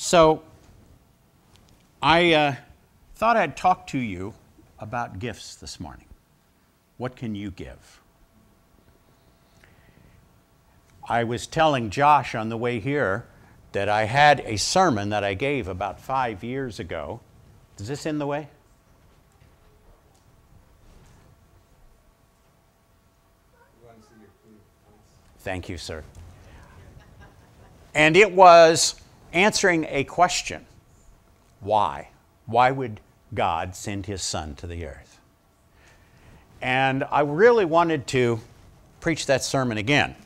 So, I uh, thought I'd talk to you about gifts this morning. What can you give? I was telling Josh on the way here that I had a sermon that I gave about five years ago. Is this in the way? Thank you, sir. And it was answering a question why? Why would God send his son to the earth? And I really wanted to preach that sermon again.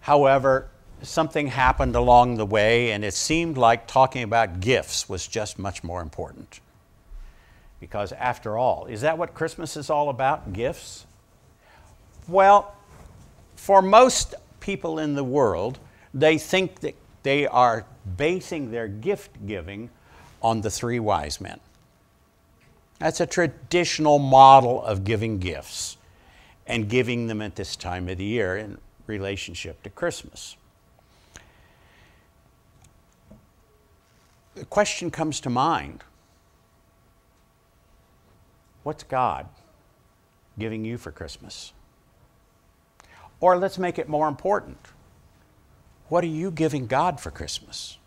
However, something happened along the way, and it seemed like talking about gifts was just much more important. Because, after all, is that what Christmas is all about? Gifts? Well, for most people in the world, they think that they are basing their gift giving on the three wise men. That's a traditional model of giving gifts and giving them at this time of the year in relationship to Christmas. The question comes to mind What's God giving you for Christmas? Or let's make it more important what are you giving God for Christmas?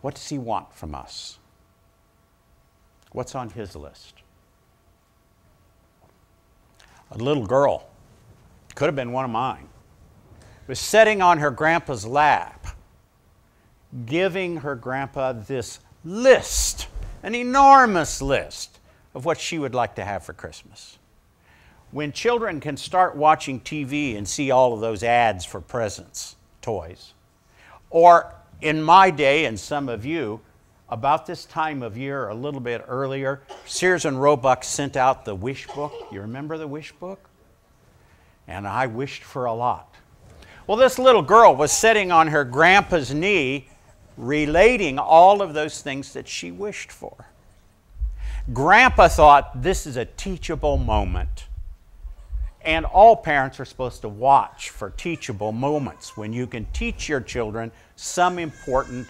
What does He want from us? What's on His list? A little girl, could have been one of mine, was sitting on her grandpa's lap, giving her grandpa this list, an enormous list of what she would like to have for Christmas when children can start watching TV and see all of those ads for presents, toys, or in my day, and some of you, about this time of year, a little bit earlier, Sears and Roebuck sent out the wish book. You remember the wish book? And I wished for a lot. Well, this little girl was sitting on her grandpa's knee, relating all of those things that she wished for. Grandpa thought this is a teachable moment. And all parents are supposed to watch for teachable moments when you can teach your children some important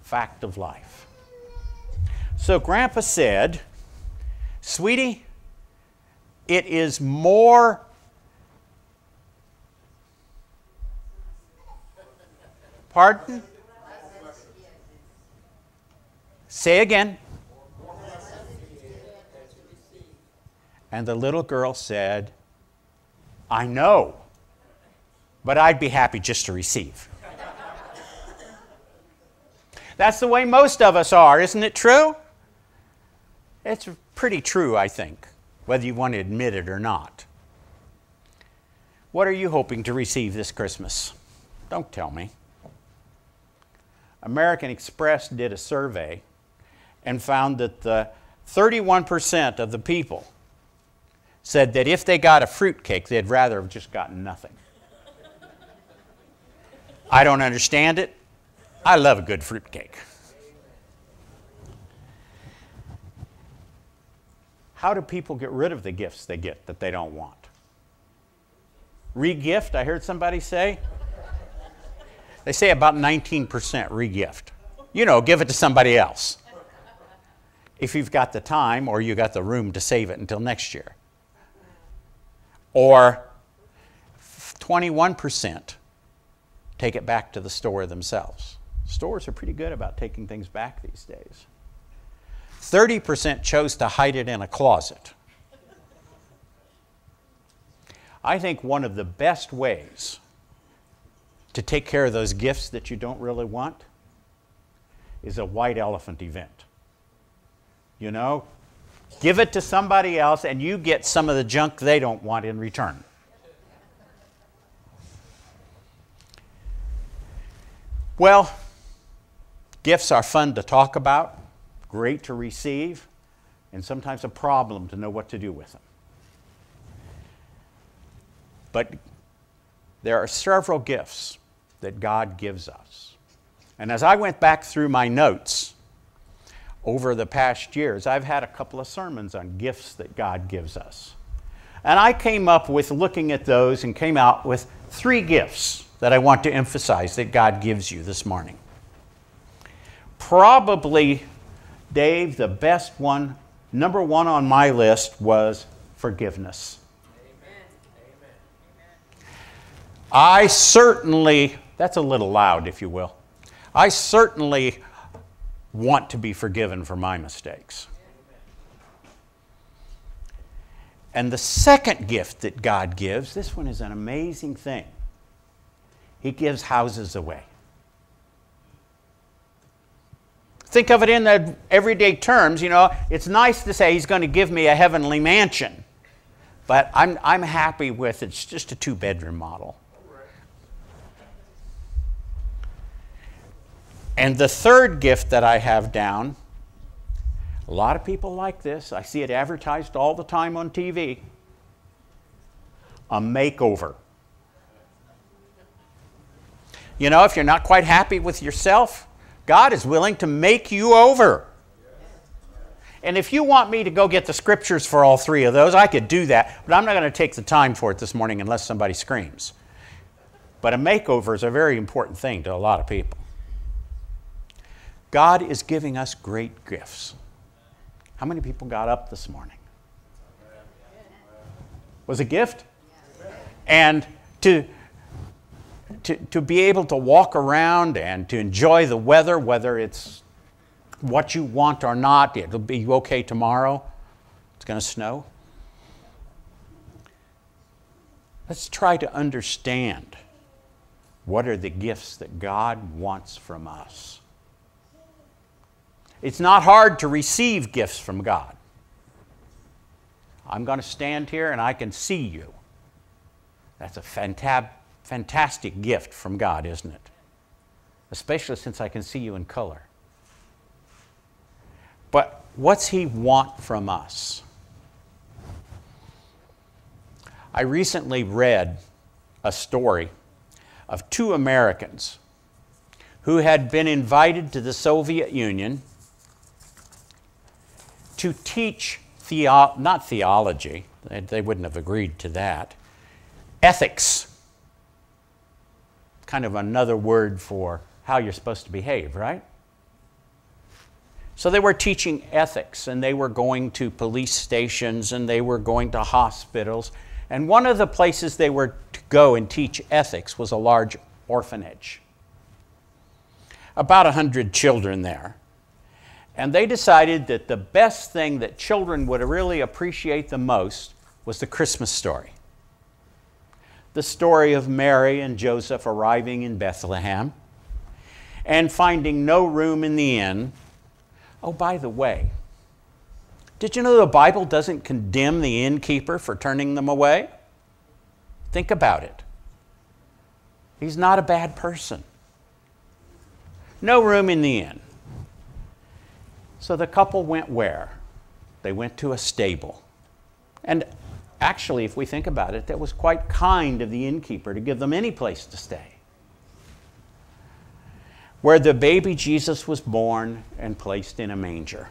fact of life. So, Grandpa said, Sweetie, it is more Pardon? Say again. And the little girl said, I know, but I'd be happy just to receive. That's the way most of us are, isn't it true? It's pretty true, I think, whether you want to admit it or not. What are you hoping to receive this Christmas? Don't tell me. American Express did a survey and found that the 31% of the people said that if they got a fruitcake, they'd rather have just gotten nothing. I don't understand it. I love a good fruitcake. How do people get rid of the gifts they get that they don't want? Regift, I heard somebody say. They say about 19% regift. You know, give it to somebody else. If you've got the time or you got the room to save it until next year or 21% take it back to the store themselves. Stores are pretty good about taking things back these days. 30% chose to hide it in a closet. I think one of the best ways to take care of those gifts that you don't really want is a white elephant event. You know, Give it to somebody else, and you get some of the junk they don't want in return. Well, gifts are fun to talk about, great to receive, and sometimes a problem to know what to do with them. But there are several gifts that God gives us. And as I went back through my notes, over the past years, I've had a couple of sermons on gifts that God gives us. And I came up with looking at those and came out with three gifts that I want to emphasize that God gives you this morning. Probably, Dave, the best one, number one on my list was forgiveness. Amen. Amen. I certainly, that's a little loud, if you will. I certainly want to be forgiven for my mistakes. And the second gift that God gives, this one is an amazing thing. He gives houses away. Think of it in the everyday terms, you know, it's nice to say he's going to give me a heavenly mansion, but I'm, I'm happy with it's just a two bedroom model. And the third gift that I have down, a lot of people like this. I see it advertised all the time on TV a makeover. You know, if you're not quite happy with yourself, God is willing to make you over. And if you want me to go get the scriptures for all three of those, I could do that, but I'm not going to take the time for it this morning unless somebody screams. But a makeover is a very important thing to a lot of people. God is giving us great gifts. How many people got up this morning? Was a gift? And to, to, to be able to walk around and to enjoy the weather, whether it's what you want or not, it'll be okay tomorrow. It's going to snow. Let's try to understand what are the gifts that God wants from us. It's not hard to receive gifts from God. I'm going to stand here and I can see you. That's a fantab- fantastic gift from God, isn't it? Especially since I can see you in color. But what's He want from us? I recently read a story of two Americans who had been invited to the Soviet Union to teach theo- not theology, they wouldn't have agreed to that, ethics. Kind of another word for how you're supposed to behave, right? So they were teaching ethics and they were going to police stations and they were going to hospitals. And one of the places they were to go and teach ethics was a large orphanage. About a hundred children there. And they decided that the best thing that children would really appreciate the most was the Christmas story. The story of Mary and Joseph arriving in Bethlehem and finding no room in the inn. Oh, by the way, did you know the Bible doesn't condemn the innkeeper for turning them away? Think about it. He's not a bad person. No room in the inn. So the couple went where? They went to a stable. And actually, if we think about it, that was quite kind of the innkeeper to give them any place to stay. Where the baby Jesus was born and placed in a manger.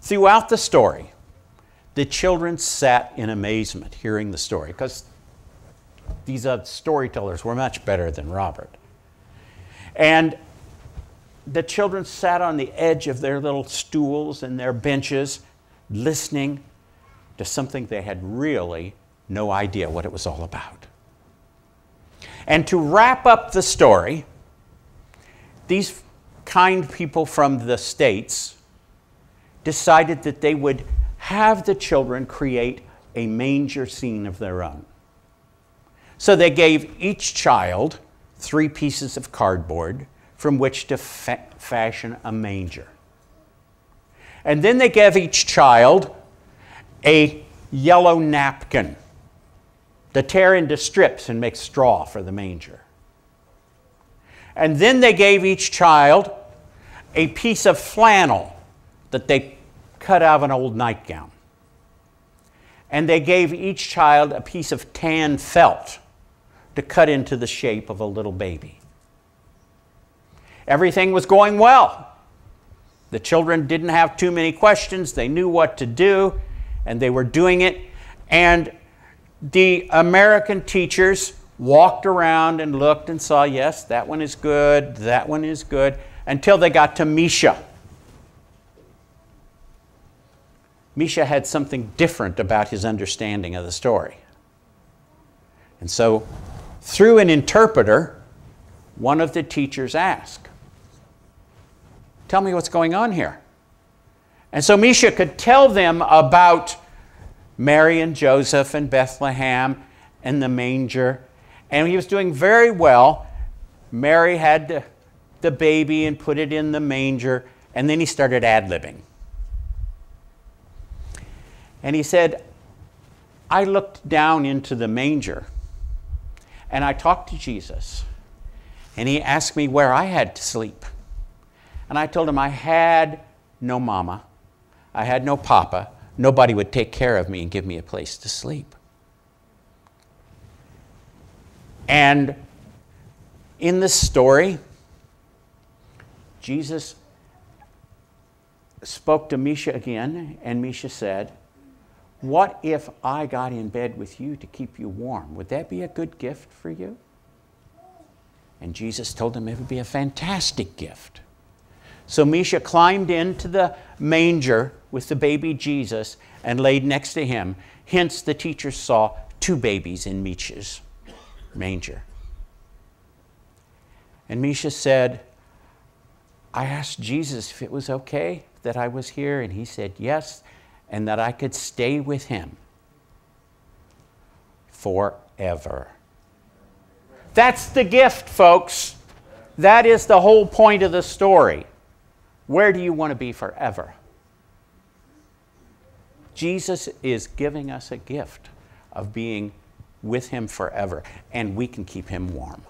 Throughout the story, the children sat in amazement hearing the story because these uh, storytellers were much better than Robert. And the children sat on the edge of their little stools and their benches, listening to something they had really no idea what it was all about. And to wrap up the story, these kind people from the States decided that they would have the children create a manger scene of their own. So they gave each child three pieces of cardboard from which to fa- fashion a manger. And then they gave each child a yellow napkin to tear into strips and make straw for the manger. And then they gave each child a piece of flannel that they cut out of an old nightgown. And they gave each child a piece of tan felt to cut into the shape of a little baby. Everything was going well. The children didn't have too many questions, they knew what to do, and they were doing it. And the American teachers walked around and looked and saw, yes, that one is good, that one is good, until they got to Misha. Misha had something different about his understanding of the story. And so, through an interpreter, one of the teachers asked, Tell me what's going on here. And so Misha could tell them about Mary and Joseph and Bethlehem and the manger. And he was doing very well. Mary had the, baby and put it in the manger, and then he started ad libbing. And he said, I looked down into the manger and I talked to Jesus. And he asked me where I had to sleep. And I told him I had no mama, I had no papa. Nobody would take care of me and give me a place to sleep. And in this story, Jesus spoke to Misha again, and Misha said, What if I got in bed with you to keep you warm? Would that be a good gift for you? And Jesus told him it would be a fantastic gift. So Misha climbed into the manger with the baby Jesus and laid next to him. Hence, the teacher saw two babies in Misha's manger. And Misha said, I asked Jesus if it was okay that I was here, and he said yes, and that I could stay with him forever. That's the gift, folks. That is the whole point of the story. Where do you want to be forever? Jesus is giving us a gift of being with Him forever, and we can keep Him warm.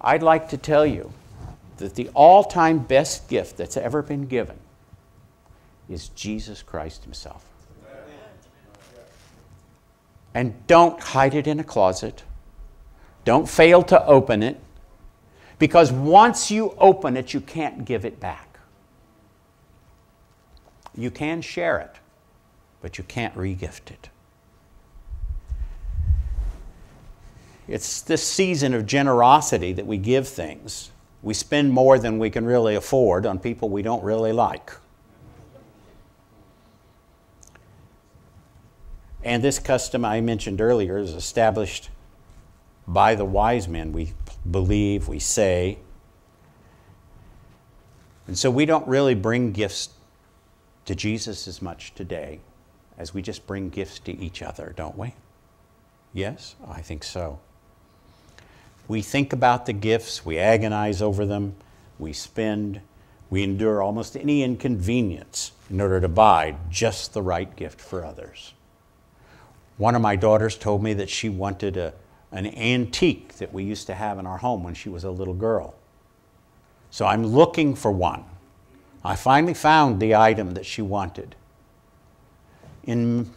I'd like to tell you that the all time best gift that's ever been given is Jesus Christ Himself. And don't hide it in a closet. Don't fail to open it. Because once you open it, you can't give it back. You can share it, but you can't regift it. It's this season of generosity that we give things. We spend more than we can really afford on people we don't really like. And this custom I mentioned earlier is established by the wise men, we believe, we say. And so we don't really bring gifts to Jesus as much today as we just bring gifts to each other, don't we? Yes, I think so. We think about the gifts, we agonize over them, we spend, we endure almost any inconvenience in order to buy just the right gift for others. One of my daughters told me that she wanted a, an antique that we used to have in our home when she was a little girl. So I'm looking for one. I finally found the item that she wanted in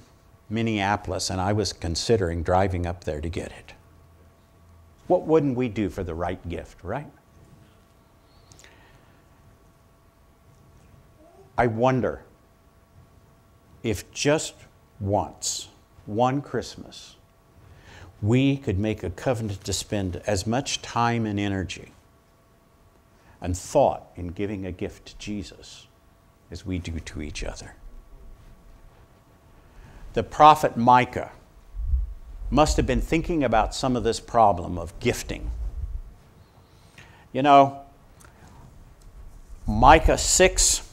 Minneapolis, and I was considering driving up there to get it. What wouldn't we do for the right gift, right? I wonder if just once, one Christmas, we could make a covenant to spend as much time and energy and thought in giving a gift to Jesus as we do to each other. The prophet Micah must have been thinking about some of this problem of gifting. You know, Micah 6,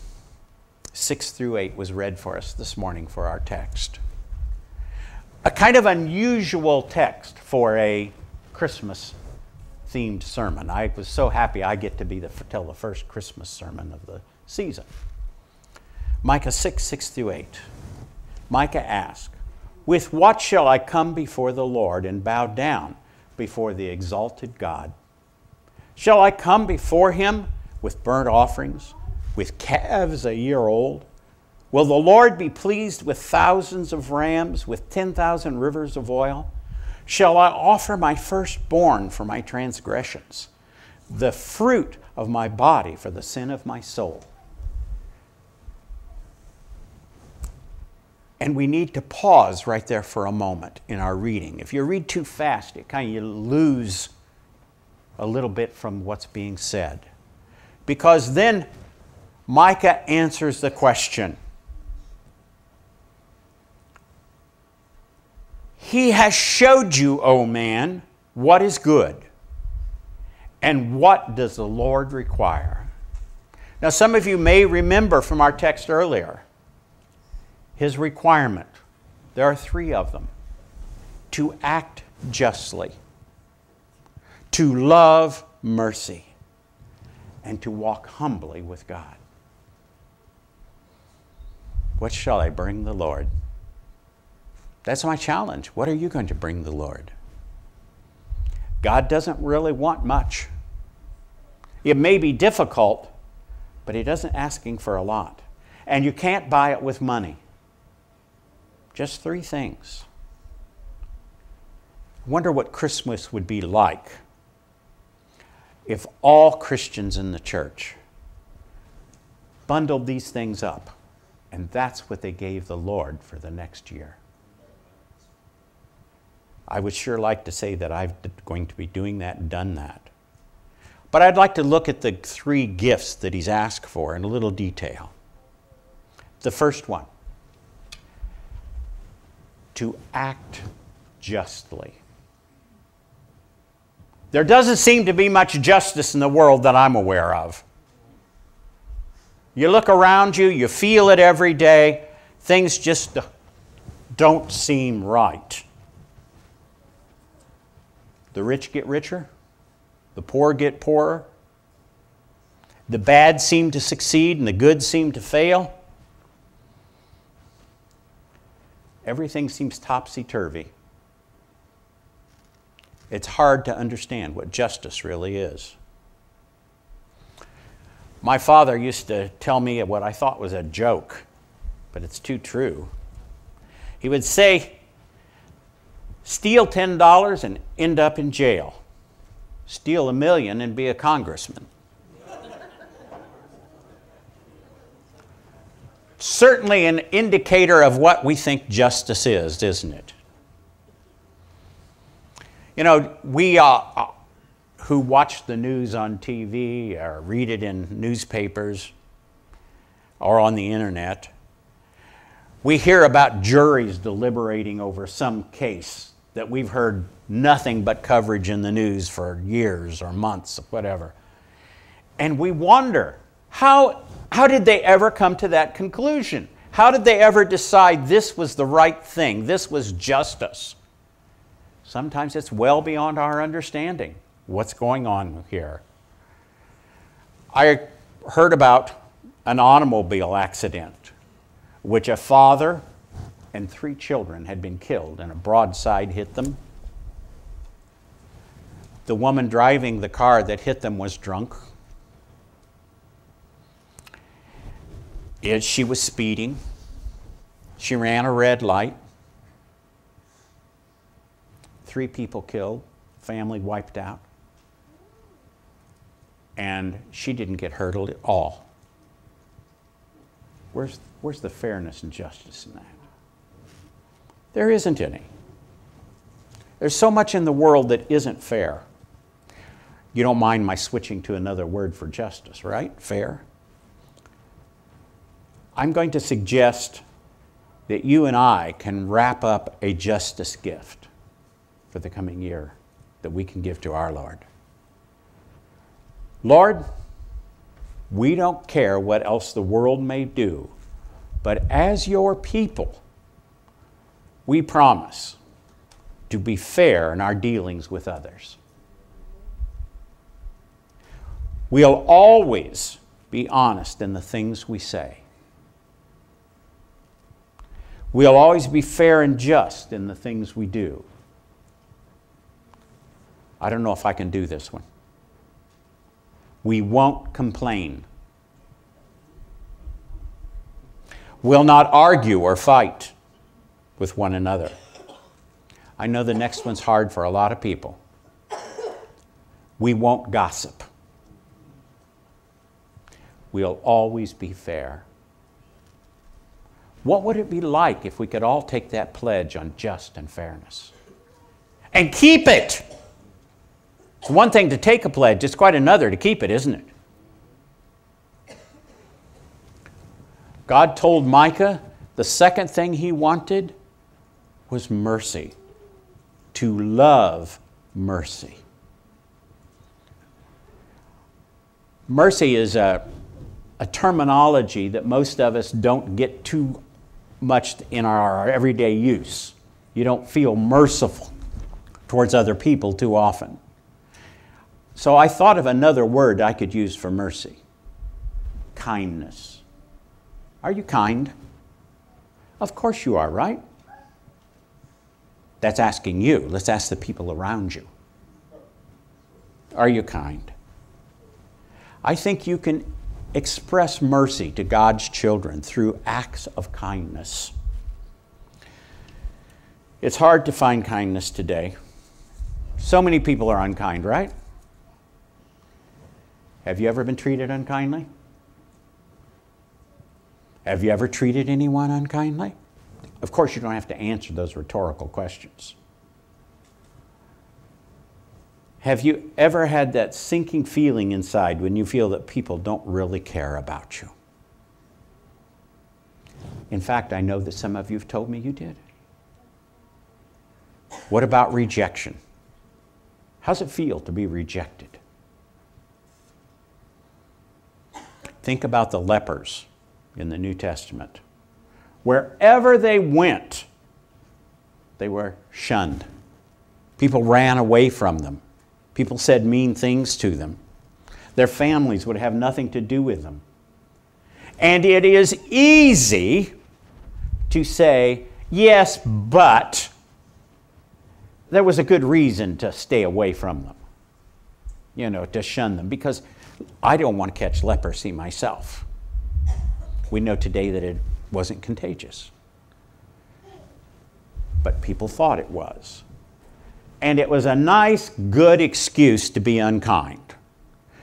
6 through 8 was read for us this morning for our text. A kind of unusual text for a Christmas themed sermon. I was so happy I get to be the, tell the first Christmas sermon of the season. Micah 6, 6 through 8. Micah asked, with what shall I come before the Lord and bow down before the exalted God? Shall I come before him with burnt offerings, with calves a year old? Will the Lord be pleased with thousands of rams, with 10,000 rivers of oil? Shall I offer my firstborn for my transgressions, the fruit of my body for the sin of my soul? And we need to pause right there for a moment in our reading. If you read too fast, it kind of you lose a little bit from what's being said. Because then Micah answers the question. He has showed you, O man, what is good. And what does the Lord require? Now, some of you may remember from our text earlier his requirement. There are three of them to act justly, to love mercy, and to walk humbly with God. What shall I bring the Lord? That's my challenge. What are you going to bring the Lord? God doesn't really want much. It may be difficult, but He doesn't asking for a lot. And you can't buy it with money. Just three things. Wonder what Christmas would be like if all Christians in the church bundled these things up, and that's what they gave the Lord for the next year. I would sure like to say that I'm going to be doing that and done that. But I'd like to look at the three gifts that he's asked for in a little detail. The first one to act justly. There doesn't seem to be much justice in the world that I'm aware of. You look around you, you feel it every day, things just don't seem right. The rich get richer, the poor get poorer, the bad seem to succeed and the good seem to fail. Everything seems topsy turvy. It's hard to understand what justice really is. My father used to tell me what I thought was a joke, but it's too true. He would say, Steal $10 and end up in jail. Steal a million and be a congressman. Certainly an indicator of what we think justice is, isn't it? You know, we uh, who watch the news on TV or read it in newspapers or on the internet, we hear about juries deliberating over some case that we've heard nothing but coverage in the news for years or months or whatever. And we wonder how, how did they ever come to that conclusion? How did they ever decide this was the right thing? This was justice? Sometimes it's well beyond our understanding what's going on here. I heard about an automobile accident which a father and three children had been killed, and a broadside hit them. The woman driving the car that hit them was drunk. It, she was speeding. She ran a red light. Three people killed, family wiped out. And she didn't get hurt at all. Where's, where's the fairness and justice in that? There isn't any. There's so much in the world that isn't fair. You don't mind my switching to another word for justice, right? Fair. I'm going to suggest that you and I can wrap up a justice gift for the coming year that we can give to our Lord. Lord, we don't care what else the world may do, but as your people, we promise to be fair in our dealings with others. We'll always be honest in the things we say. We'll always be fair and just in the things we do. I don't know if I can do this one. We won't complain. We'll not argue or fight with one another. I know the next one's hard for a lot of people. We won't gossip. We'll always be fair. What would it be like if we could all take that pledge on just and fairness and keep it? It's one thing to take a pledge, it's quite another to keep it, isn't it? God told Micah the second thing he wanted was mercy, to love mercy. Mercy is a, a terminology that most of us don't get too much in our everyday use. You don't feel merciful towards other people too often. So I thought of another word I could use for mercy kindness. Are you kind? Of course you are, right? That's asking you. Let's ask the people around you. Are you kind? I think you can express mercy to God's children through acts of kindness. It's hard to find kindness today. So many people are unkind, right? Have you ever been treated unkindly? Have you ever treated anyone unkindly? Of course, you don't have to answer those rhetorical questions. Have you ever had that sinking feeling inside when you feel that people don't really care about you? In fact, I know that some of you have told me you did. What about rejection? How's it feel to be rejected? Think about the lepers in the New Testament. Wherever they went, they were shunned. People ran away from them. People said mean things to them. Their families would have nothing to do with them. And it is easy to say, yes, but there was a good reason to stay away from them, you know, to shun them, because I don't want to catch leprosy myself. We know today that it wasn't contagious, but people thought it was and it was a nice, good excuse to be unkind.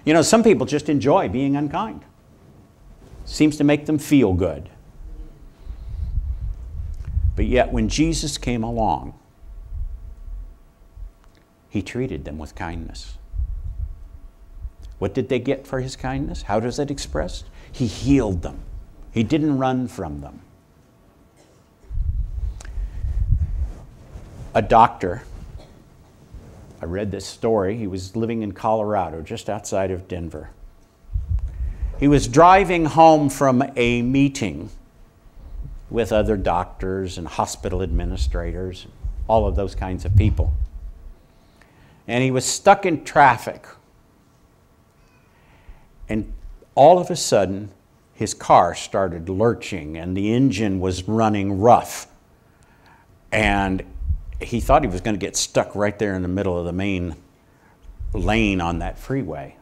You know, some people just enjoy being unkind. Seems to make them feel good. But yet, when Jesus came along, he treated them with kindness. What did they get for his kindness? How does it expressed? He healed them. He didn't run from them. A doctor I read this story. He was living in Colorado, just outside of Denver. He was driving home from a meeting with other doctors and hospital administrators, all of those kinds of people. And he was stuck in traffic. And all of a sudden, his car started lurching and the engine was running rough. And he thought he was going to get stuck right there in the middle of the main lane on that freeway.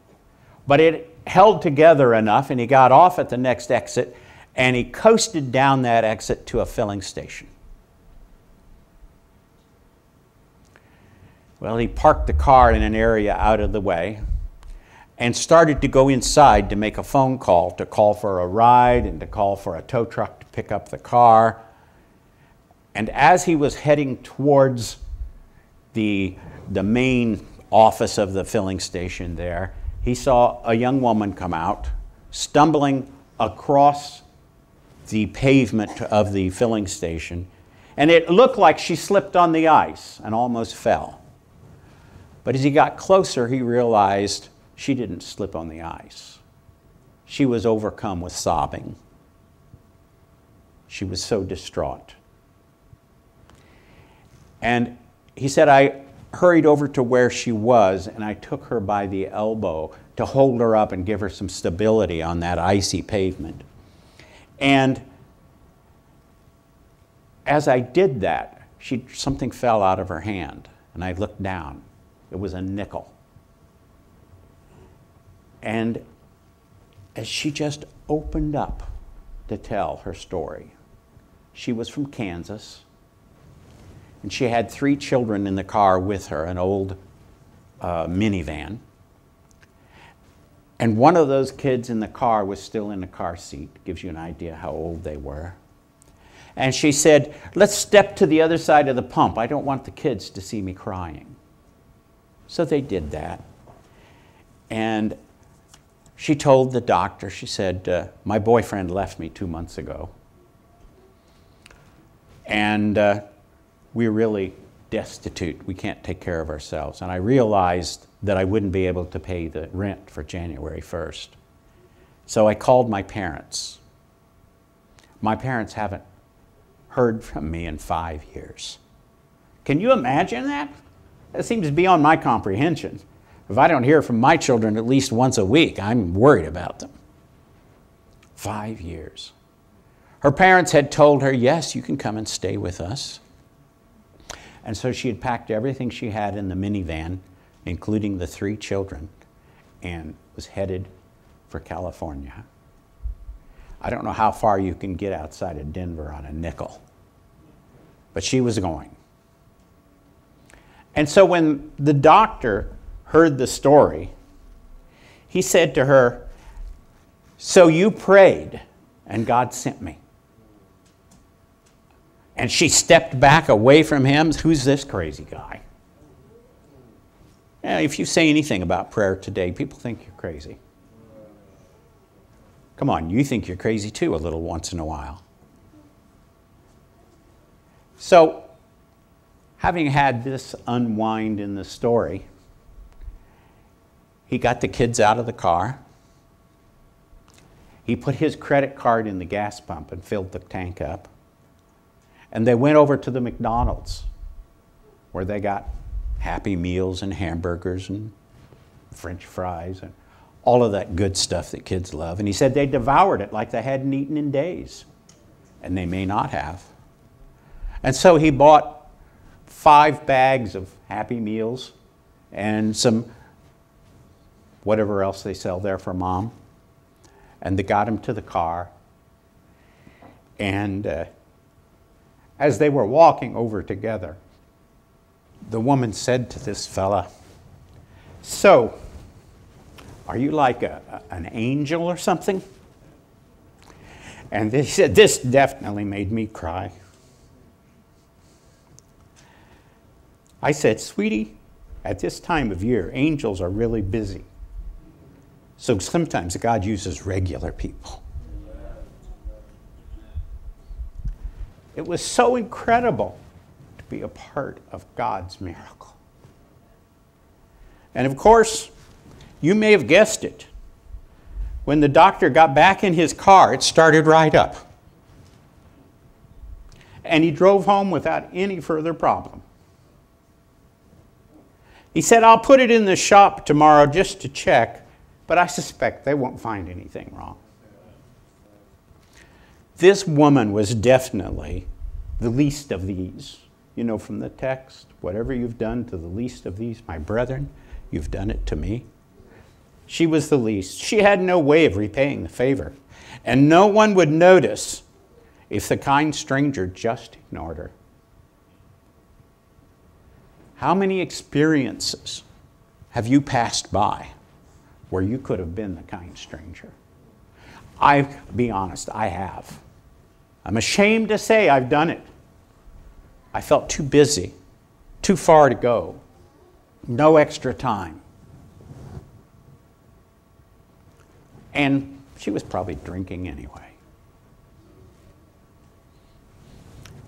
But it held together enough, and he got off at the next exit and he coasted down that exit to a filling station. Well, he parked the car in an area out of the way and started to go inside to make a phone call, to call for a ride and to call for a tow truck to pick up the car. And as he was heading towards the, the main office of the filling station there, he saw a young woman come out, stumbling across the pavement of the filling station, and it looked like she slipped on the ice and almost fell. But as he got closer, he realized she didn't slip on the ice. She was overcome with sobbing. She was so distraught. And he said, I hurried over to where she was and I took her by the elbow to hold her up and give her some stability on that icy pavement. And as I did that, she, something fell out of her hand and I looked down. It was a nickel. And as she just opened up to tell her story, she was from Kansas and she had three children in the car with her, an old uh, minivan. And one of those kids in the car was still in the car seat. Gives you an idea how old they were. And she said, Let's step to the other side of the pump. I don't want the kids to see me crying. So they did that. And she told the doctor, she said, uh, My boyfriend left me two months ago. And uh, we're really destitute. We can't take care of ourselves. And I realized that I wouldn't be able to pay the rent for January 1st. So I called my parents. My parents haven't heard from me in five years. Can you imagine that? That seems beyond my comprehension. If I don't hear from my children at least once a week, I'm worried about them. Five years. Her parents had told her, Yes, you can come and stay with us. And so she had packed everything she had in the minivan, including the three children, and was headed for California. I don't know how far you can get outside of Denver on a nickel, but she was going. And so when the doctor heard the story, he said to her, So you prayed, and God sent me. And she stepped back away from him. Who's this crazy guy? Yeah, if you say anything about prayer today, people think you're crazy. Come on, you think you're crazy too a little once in a while. So, having had this unwind in the story, he got the kids out of the car. He put his credit card in the gas pump and filled the tank up. And they went over to the McDonald's where they got Happy Meals and hamburgers and French fries and all of that good stuff that kids love. And he said they devoured it like they hadn't eaten in days. And they may not have. And so he bought five bags of Happy Meals and some whatever else they sell there for mom. And they got him to the car. And uh, as they were walking over together, the woman said to this fella, So, are you like a, an angel or something? And he said, This definitely made me cry. I said, Sweetie, at this time of year, angels are really busy. So sometimes God uses regular people. It was so incredible to be a part of God's miracle. And of course, you may have guessed it. When the doctor got back in his car, it started right up. And he drove home without any further problem. He said, I'll put it in the shop tomorrow just to check, but I suspect they won't find anything wrong. This woman was definitely the least of these. You know from the text, whatever you've done to the least of these, my brethren, you've done it to me. She was the least. She had no way of repaying the favor. And no one would notice if the kind stranger just ignored her. How many experiences have you passed by where you could have been the kind stranger? I be honest, I have. I'm ashamed to say I've done it. I felt too busy, too far to go, no extra time. And she was probably drinking anyway.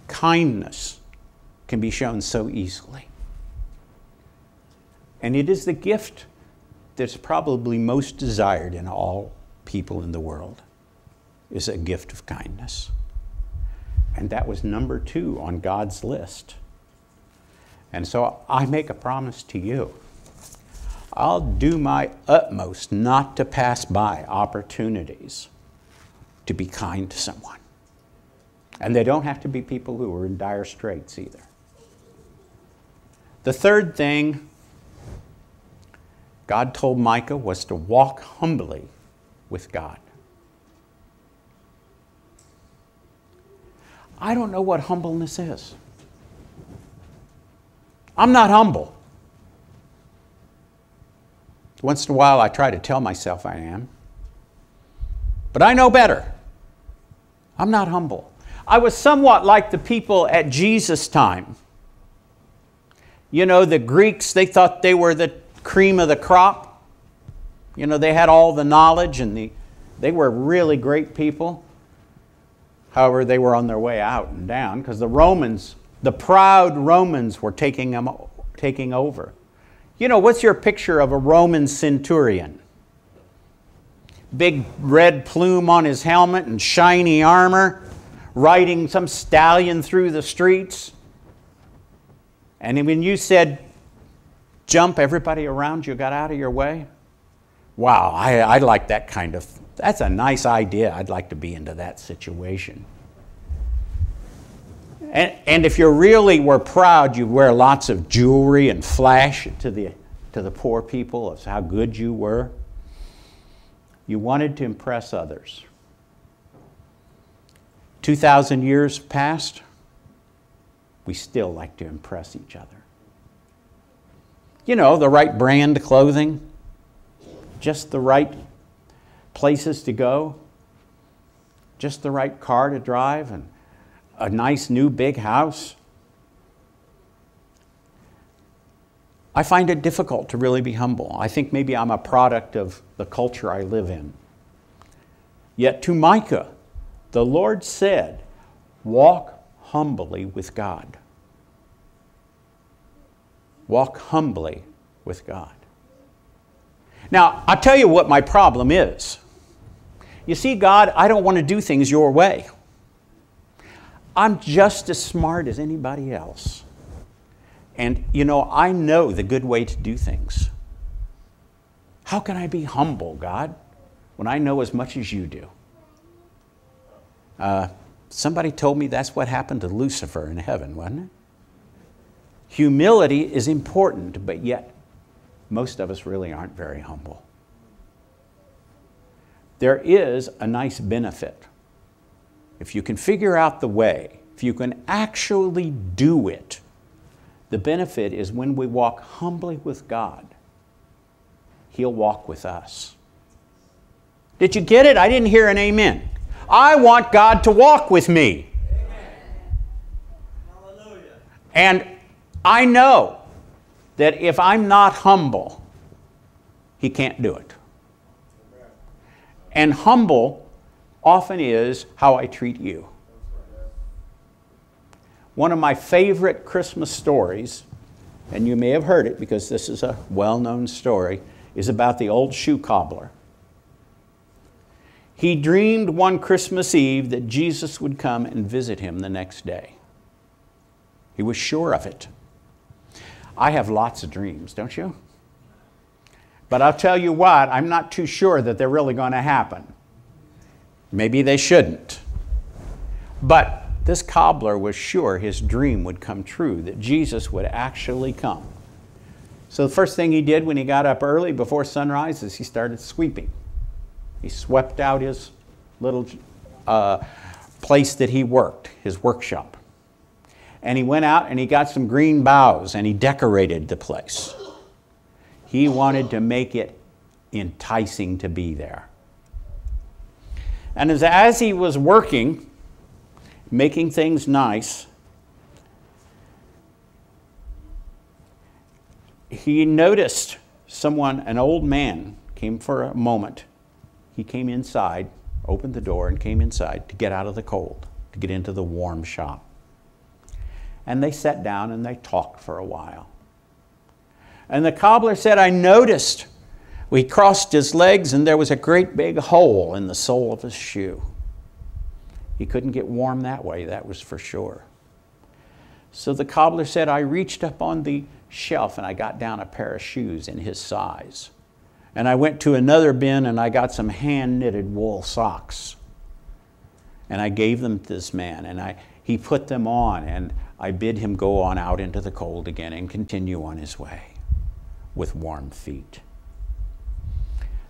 Kindness can be shown so easily. And it is the gift that's probably most desired in all people in the world is a gift of kindness. And that was number two on God's list. And so I make a promise to you. I'll do my utmost not to pass by opportunities to be kind to someone. And they don't have to be people who are in dire straits either. The third thing God told Micah was to walk humbly with God. I don't know what humbleness is. I'm not humble. Once in a while, I try to tell myself I am. But I know better. I'm not humble. I was somewhat like the people at Jesus' time. You know, the Greeks, they thought they were the cream of the crop. You know, they had all the knowledge and the, they were really great people. However, they were on their way out and down because the Romans, the proud Romans, were taking, them, taking over. You know, what's your picture of a Roman centurion? Big red plume on his helmet and shiny armor, riding some stallion through the streets. And when you said jump, everybody around you got out of your way? Wow, I, I like that kind of, that's a nice idea. I'd like to be into that situation. And, and if you really were proud, you'd wear lots of jewelry and flash to the, to the poor people of how good you were. You wanted to impress others. 2,000 years passed, we still like to impress each other. You know, the right brand clothing, just the right places to go, just the right car to drive, and a nice new big house. I find it difficult to really be humble. I think maybe I'm a product of the culture I live in. Yet to Micah, the Lord said, Walk humbly with God. Walk humbly with God. Now, I'll tell you what my problem is. You see, God, I don't want to do things your way. I'm just as smart as anybody else. And, you know, I know the good way to do things. How can I be humble, God, when I know as much as you do? Uh, somebody told me that's what happened to Lucifer in heaven, wasn't it? Humility is important, but yet most of us really aren't very humble. There is a nice benefit. If you can figure out the way, if you can actually do it, the benefit is when we walk humbly with God, He'll walk with us. Did you get it? I didn't hear an amen. I want God to walk with me. And I know that if I'm not humble, He can't do it. And humble often is how I treat you. One of my favorite Christmas stories, and you may have heard it because this is a well known story, is about the old shoe cobbler. He dreamed one Christmas Eve that Jesus would come and visit him the next day. He was sure of it. I have lots of dreams, don't you? But I'll tell you what, I'm not too sure that they're really going to happen. Maybe they shouldn't. But this cobbler was sure his dream would come true, that Jesus would actually come. So the first thing he did when he got up early before sunrise is he started sweeping. He swept out his little uh, place that he worked, his workshop. And he went out and he got some green boughs and he decorated the place. He wanted to make it enticing to be there. And as, as he was working, making things nice, he noticed someone, an old man, came for a moment he came inside, opened the door, and came inside to get out of the cold, to get into the warm shop. And they sat down and they talked for a while. And the cobbler said, I noticed. We crossed his legs and there was a great big hole in the sole of his shoe. He couldn't get warm that way, that was for sure. So the cobbler said, I reached up on the shelf and I got down a pair of shoes in his size. And I went to another bin and I got some hand knitted wool socks. And I gave them to this man and I, he put them on and I bid him go on out into the cold again and continue on his way with warm feet.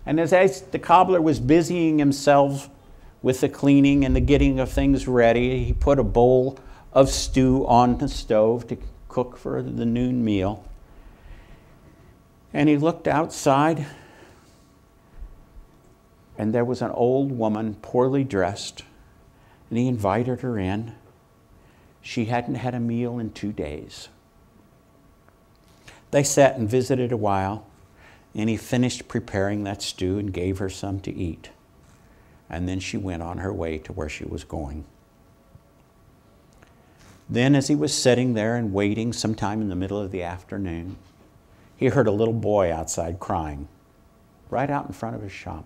And as I, the cobbler was busying himself with the cleaning and the getting of things ready, he put a bowl of stew on the stove to cook for the noon meal. And he looked outside and there was an old woman, poorly dressed, And he invited her in. She hadn't had a meal in two days. They sat and visited a while, and he finished preparing that stew and gave her some to eat. And then she went on her way to where she was going. Then, as he was sitting there and waiting sometime in the middle of the afternoon, he heard a little boy outside crying, right out in front of his shop.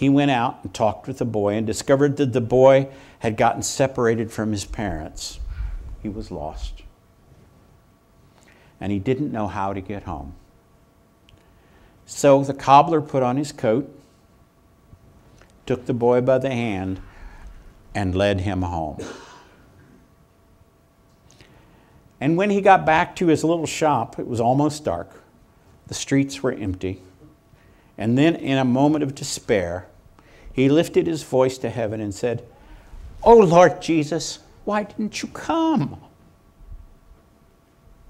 He went out and talked with the boy and discovered that the boy had gotten separated from his parents. He was lost. And he didn't know how to get home. So the cobbler put on his coat, took the boy by the hand, and led him home. And when he got back to his little shop, it was almost dark. The streets were empty. And then, in a moment of despair, he lifted his voice to heaven and said, Oh Lord Jesus, why didn't you come?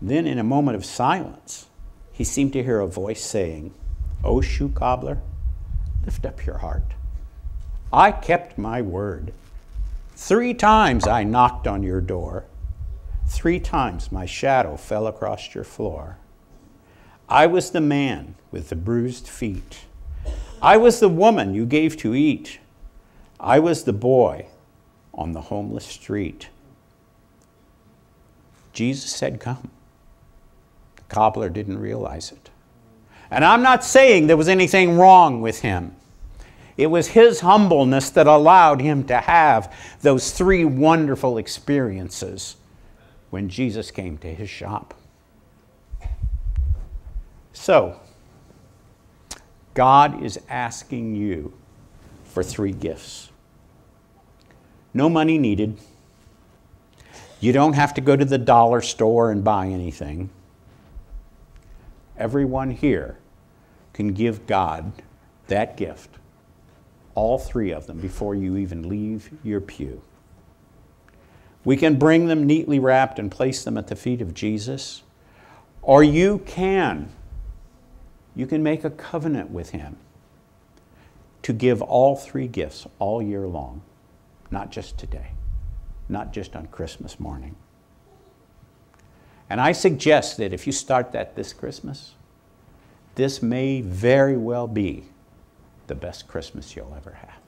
Then, in a moment of silence, he seemed to hear a voice saying, Oh, shoe cobbler, lift up your heart. I kept my word. Three times I knocked on your door. Three times my shadow fell across your floor. I was the man with the bruised feet. I was the woman you gave to eat. I was the boy on the homeless street. Jesus said, Come. The cobbler didn't realize it. And I'm not saying there was anything wrong with him. It was his humbleness that allowed him to have those three wonderful experiences when Jesus came to his shop. So, God is asking you for three gifts. No money needed. You don't have to go to the dollar store and buy anything. Everyone here can give God that gift, all three of them, before you even leave your pew. We can bring them neatly wrapped and place them at the feet of Jesus. Or you can. You can make a covenant with Him to give all three gifts all year long, not just today, not just on Christmas morning. And I suggest that if you start that this Christmas, this may very well be the best Christmas you'll ever have.